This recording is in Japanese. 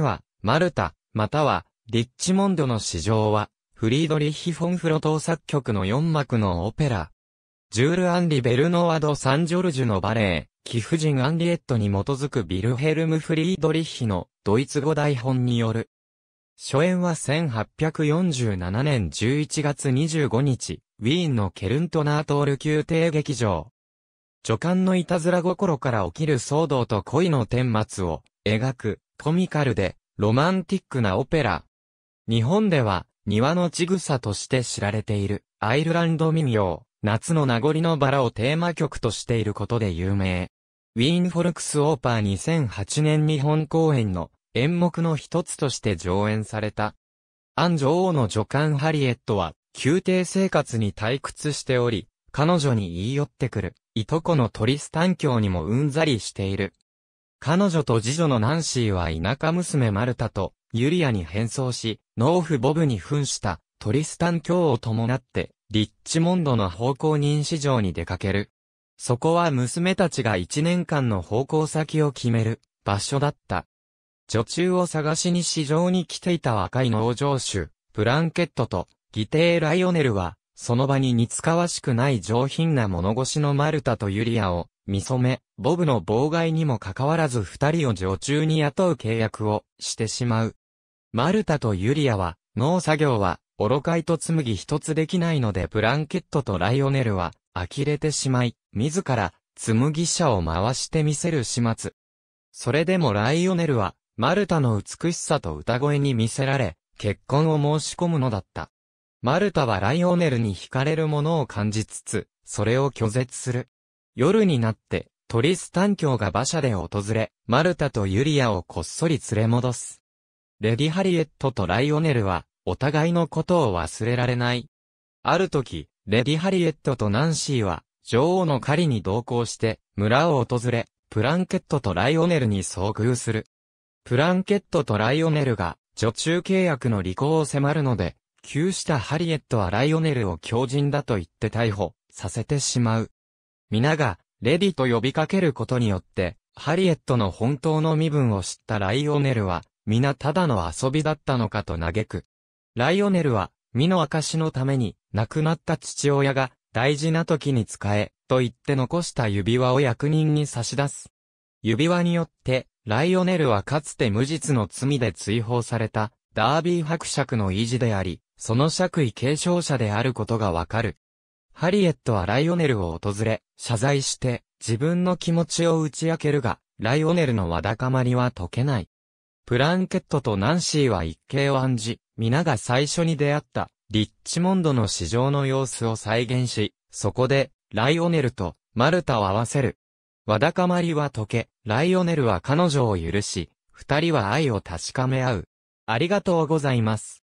は、マルタ、または、リッチモンドの市場は、フリードリッヒ・フォン・フロト作曲の4幕のオペラ。ジュール・アンリ・ベルノワド・サンジョルジュのバレエ、貴婦人アンリエットに基づくビルヘルム・フリードリッヒのドイツ語台本による。初演は1847年11月25日、ウィーンのケルントナートール宮廷劇場。助監のいたずら心から起きる騒動と恋の顛末を描くコミカルでロマンティックなオペラ。日本では庭のちぐさとして知られているアイルランド民謡、夏の名残のバラをテーマ曲としていることで有名。ウィーンフォルクスオーパー2008年日本公演の演目の一つとして上演された。アン女王の助監ハリエットは宮廷生活に退屈しており、彼女に言い寄ってくる、いとこのトリスタン教にもうんざりしている。彼女と次女のナンシーは田舎娘マルタとユリアに変装し、農夫ボブに扮したトリスタン教を伴って、リッチモンドの奉公人市場に出かける。そこは娘たちが一年間の奉公先を決める場所だった。女中を探しに市場に来ていた若い農場主、ブランケットとギテー・ライオネルは、その場に似つかわしくない上品な物腰のマルタとユリアを見初め、ボブの妨害にもかかわらず二人を常駐に雇う契約をしてしまう。マルタとユリアは、農作業は、愚かいと紡ぎ一つできないのでブランケットとライオネルは、呆れてしまい、自ら、紡ぎ車を回してみせる始末。それでもライオネルは、マルタの美しさと歌声に見せられ、結婚を申し込むのだった。マルタはライオネルに惹かれるものを感じつつ、それを拒絶する。夜になって、トリスタン教が馬車で訪れ、マルタとユリアをこっそり連れ戻す。レディハリエットとライオネルは、お互いのことを忘れられない。ある時、レディハリエットとナンシーは、女王の狩りに同行して、村を訪れ、プランケットとライオネルに遭遇する。プランケットとライオネルが、女中契約の履行を迫るので、急したハリエットはライオネルを狂人だと言って逮捕させてしまう。皆が、レディと呼びかけることによって、ハリエットの本当の身分を知ったライオネルは、皆ただの遊びだったのかと嘆く。ライオネルは、身の証のために、亡くなった父親が、大事な時に使え、と言って残した指輪を役人に差し出す。指輪によって、ライオネルはかつて無実の罪で追放された、ダービー伯爵の維持であり、その爵位継承者であることがわかる。ハリエットはライオネルを訪れ、謝罪して、自分の気持ちを打ち明けるが、ライオネルのわだかまりは解けない。プランケットとナンシーは一計を案じ、皆が最初に出会った、リッチモンドの市場の様子を再現し、そこで、ライオネルとマルタを合わせる。わだかまりは解け、ライオネルは彼女を許し、二人は愛を確かめ合う。ありがとうございます。